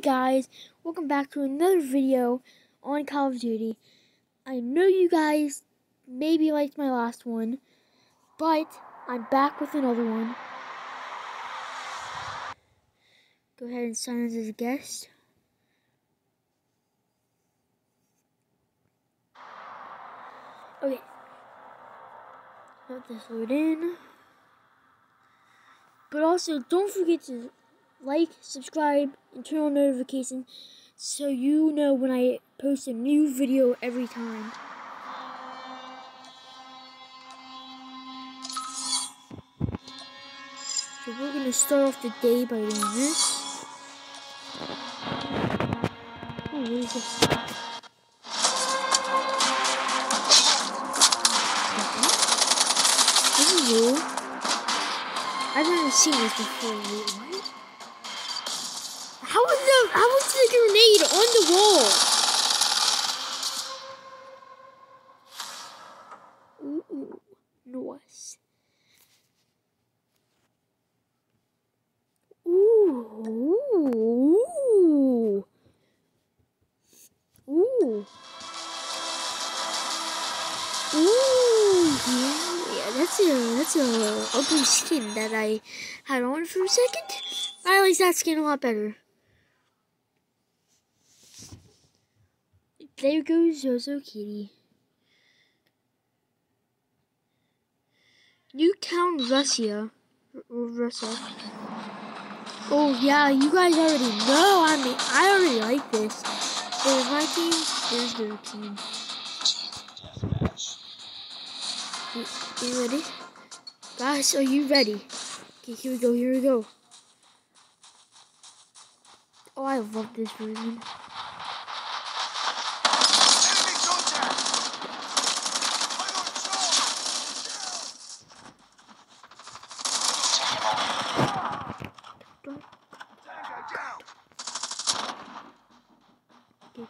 guys, welcome back to another video on Call of Duty. I know you guys maybe liked my last one, but I'm back with another one. Go ahead and sign us as a guest. Okay. Let this load in. But also, don't forget to like, subscribe, and turn on notifications so you know when I post a new video every time. So we're going to start off the day by doing this. Oh, what is this? This. I've never seen this before. How was the how was the grenade on the wall? Nice. Ooh, ooh, ooh, ooh, yeah, yeah. That's a that's a ugly skin that I had on for a second. I like that skin a lot better. There goes Zozo Kitty. Newtown, Russia. R Russia. Oh yeah, you guys already know. I mean, I already like this. There's my team. There's their team. You, you ready? Guys, are you ready? Okay, here we go. Here we go. Oh, I love this version. Okay,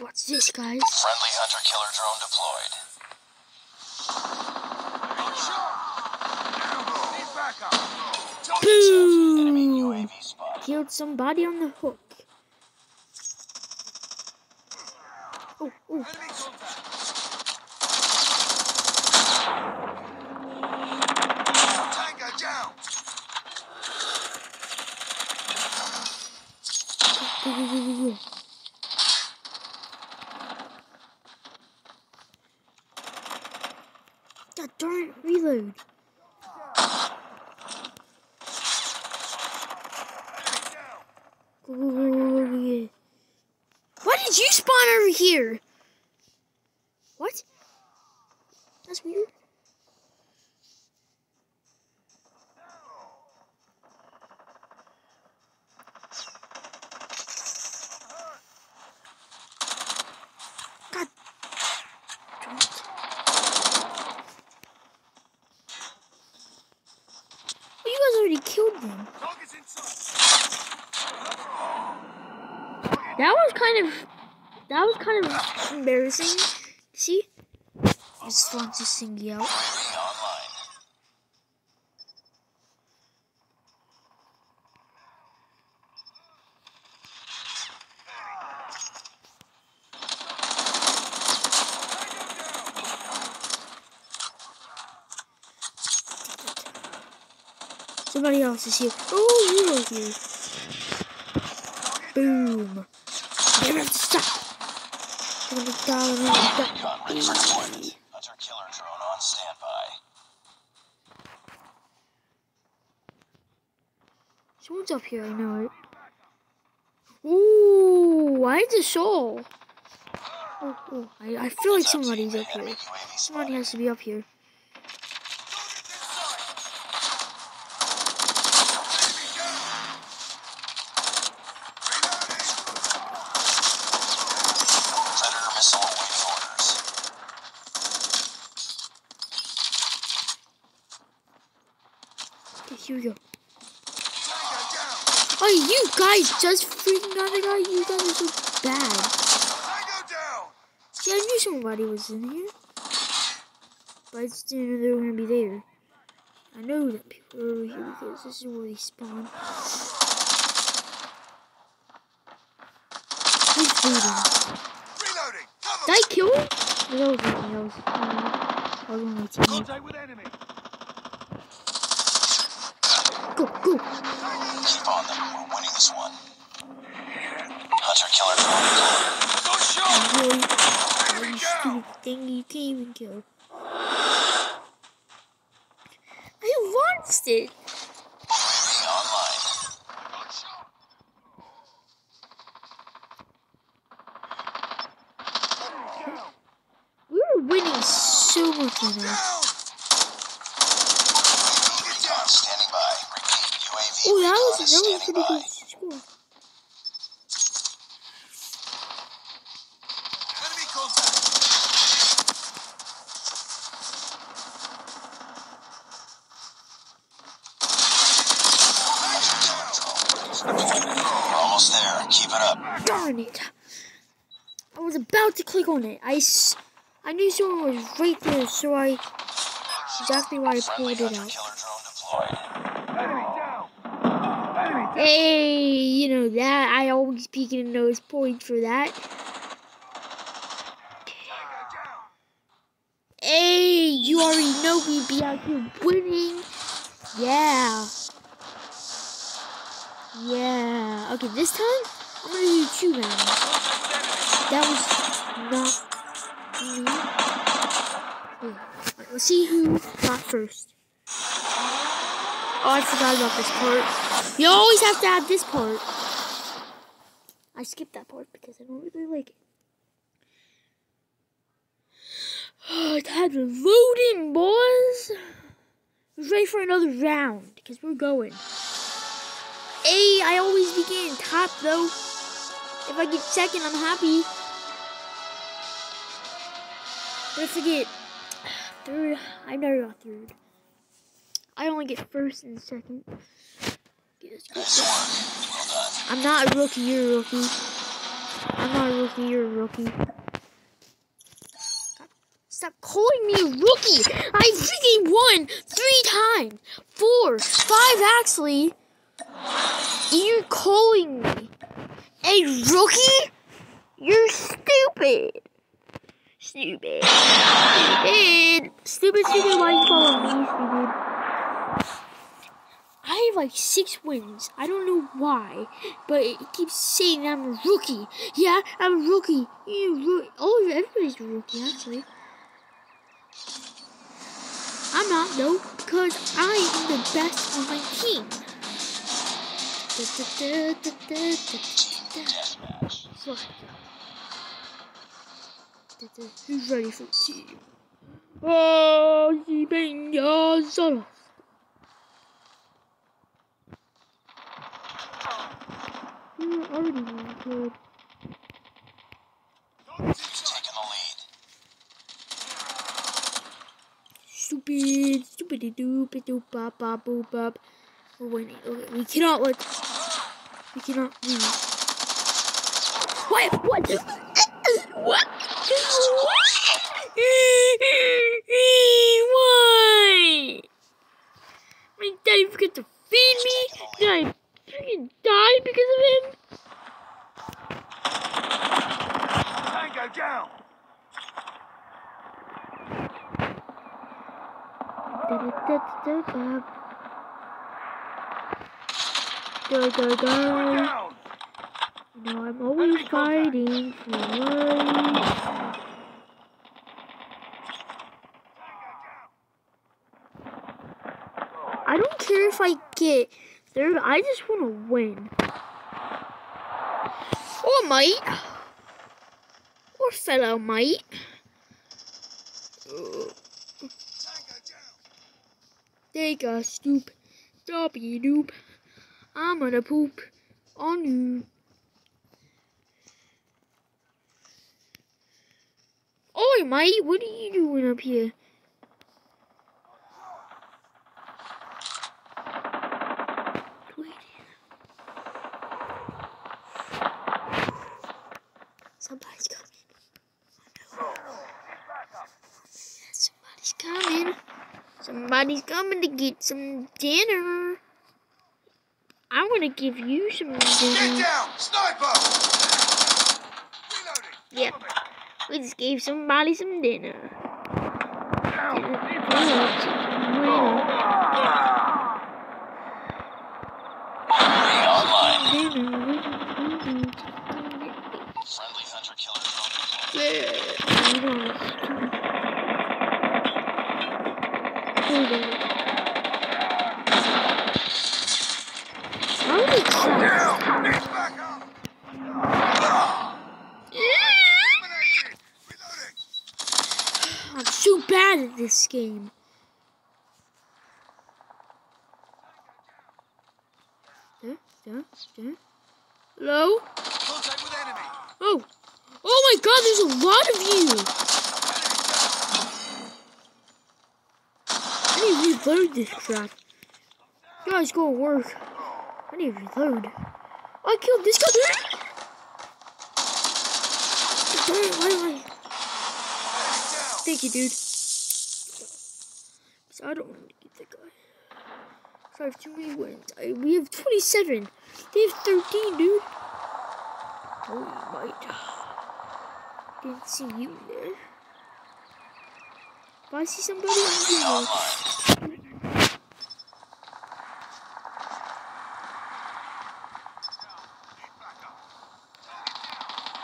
What's this, guys? Friendly hunter killer drone deployed. Boom! Killed somebody on the hook. Oh, oh. Tango down. It, reload. Go, go, go, go, go, go. Why did you spawn over here? What? That's weird. God. damn it. Well, you guys already killed them. Target's inside. That was kind of that was kind of embarrassing. See? I just want to sing you out. Somebody else is here. Oh, you are here. Boom. You have to stop. We're gonna die. We're gonna die. Deployment. Hunter killer drone on standby. Someone's up here, I know it. Ooh, why is a soul? Oh, oh, I, I feel like somebody's up here. Somebody has to be up here. Here we go. Oh, you guys just freaking got the guy. You guys are so bad. See, I knew somebody was in here. But I just didn't know they were gonna be there. I know that people are over here because this is where they spawn. Bleeding? Reloading. Did I kill him? No, that was me. That was, my teammates. Contact with enemy. Go, go. Keep on them. We're winning this one. Hunter killer drone deployed. Good shot. Really, Enemy you down. stupid thing you can't even kill. I launched it. UAV online. Good shot. We were winning so much is that standing by. good. Enemy contact. Almost there. Keep it up. Darn it! I was about to click on it. I, s- I knew someone was right there, so I exactly why I Friendly pulled it hunter out. killer drone deployed. Enemy down. Enemy down. Hey, you know that I always peek in those points for that. Hey, you already know we be out here winning. Yeah. Yeah. Okay, this time I'm gonna do two rounds. That was not me. Alright, Let's see who got first. Oh, I forgot about this part. You always have to have this part. I skipped that part because I don't really like it. Oh, time to load in, boys. We're ready for another round because we're going. Hey, I always begin top though. If I get second, I'm happy. But if I get third, I never got third. I only get first and second. Yes, good. Nice work. I'm not a rookie, you're a rookie. I'm not a rookie, you're a rookie. Stop calling me a rookie! I freaking won three times! Four, five actually! You're calling me a rookie? You're stupid! Stupid. Stupid. Stupid, stupid, why you calling me stupid? I have like six wins. I don't know why, but it keeps saying I'm a rookie. Yeah, I'm a rookie. Rookie. Oh, everybody's a rookie, actually. I'm not, though, because I am the best on my team. So, Who's ready for team? Oh, si venga You're already good. Stupid, stupid doop bop bop boop bop. We're winning. Okay, we cannot let. We cannot lose. What? What? What? Why? My daddy forgot to feed me. Did I you died because of him? Tango down! Go, go, go. No, I'm always fighting for life. I don't care if I get third. I just want to win. Or mate. Or fellow mate. There you go, stoop. Dobby doop. I'm gonna poop on you. Oi, mate, what are you doing up here? Somebody's coming. Somebody's coming. Somebody's coming to get some dinner. I want to give you some Get dinner. down! Sniper! Reloading! Yeah. We just gave somebody some dinner. Three online. Dinner. Friendly hunter killer drone deployed. Down! Need backup! Eliminated! Reloading! I'm so bad at this game. There, there, there. Hello? Contact with enemy! Oh! Oh my god, there's a lot of you! I need to reload this crap. You guys go to work. I need to reload. Oh, I killed this guy! Thank you, dude. 'Cause I don't want to get the guy. 'Cause I have two wins. I, we have 27. They have 13, dude. Oh, might. Didn't see you there. If I see somebody, I'm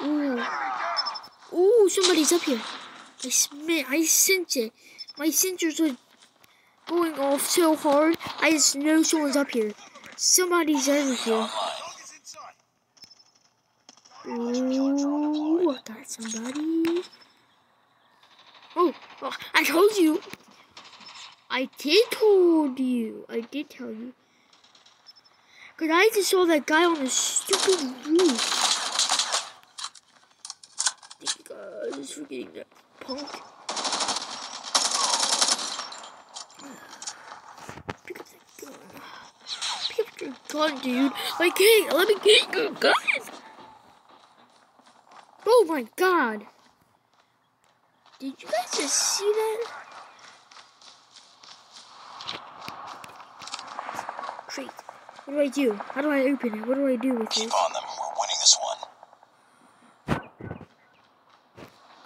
gonna. Ooh. Ooh, somebody's up here. I smell, I sense it. My sensors are going off so hard. I just know someone's up here. Somebody's over here. Ooh, I got somebody. Oh, oh, I told you. I did told you. I did tell you. Cause I just saw that guy on the stupid roof. Thank you guys for getting that punk. Pick up the gun. Pick up your gun, dude. Like, hey, let me get your gun. Oh my god. Did you guys just see that? Great. What do I do? How do I open it? What do I do with Keep this? on them. We're winning this one.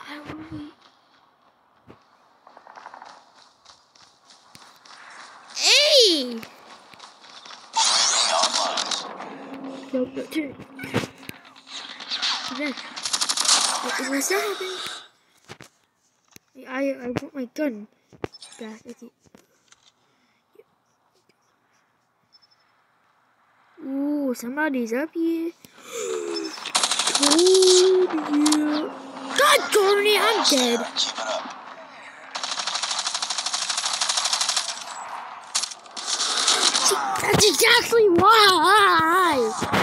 I really... Hey! Three online. No, no, turn. Then, what was that? I, I want my gun back. Okay. Ooh, somebody's up here. Oh, yeah. God darn it, I'm dead. That's exactly why.